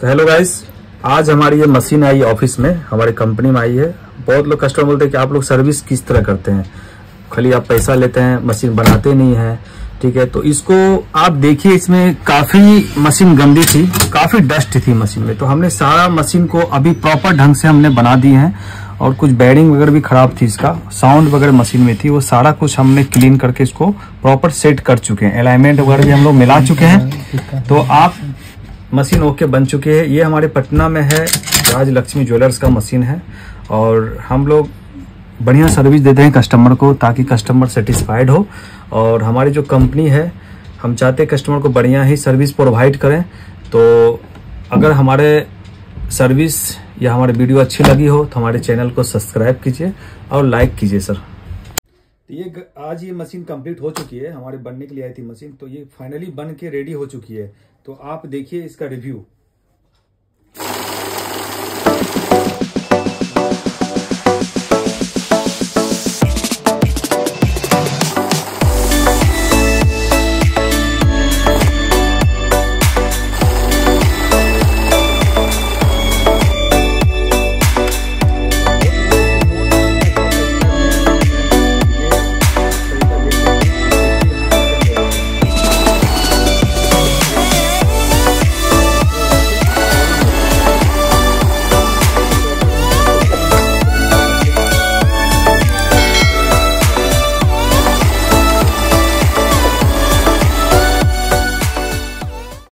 तो hello guys आज हमारी ये मशीन आई ऑफ़िस में, हमारे कंपनी में आई है। बहुत लोग कस्टमर बोलते हैं कि आप लोग सर्विस किस तरह करते हैं? खाली आप पैसा लेते हैं मशीन बनाते नहीं है, ठीक है? तो इसको आप देखिए, इसमें काफ़ी मशीन गंदी थी, काफ़ी डस्ट थी मशीन में। तो हमने सारा मशीन को अभी प्रॉपर ढंग से हमने बना दी है और कुछ बैरिंग वगैरह भी खराब थी इसका। साउंड वगैरह मशीन में थी, वो सारा कुछ हमने क्लीन करके इसको प्रॉपर सेट कर चुके हैं। अलाइनमेंट वगैरह भी हम लोग मिला चुके हैं। तो आप मशीन ओके बन चुकी है। ये हमारे पटना में है। राज लक्ष्मी ज्वेलर्स का मशीन है। और हम लोग बढ़िया सर्विस देते हैं कस्टमर को ताकि कस्टमर सेटिस्फाइड हो। और हमारी जो कंपनी है, हम चाहते हैं कस्टमर को बढ़िया ही सर्विस प्रोवाइड करें। तो अगर हमारे सर्विस या हमारी वीडियो अच्छी लगी हो तो हमारे चैनल को सब्सक्राइब कीजिए और लाइक कीजिए, सर। तो ये आज ये मशीन कंप्लीट हो चुकी है, हमारे बनने के लिए आई थी मशीन तो ये फाइनली बन के रेडी हो चुकी है। तो आप देखिए इसका रिव्यू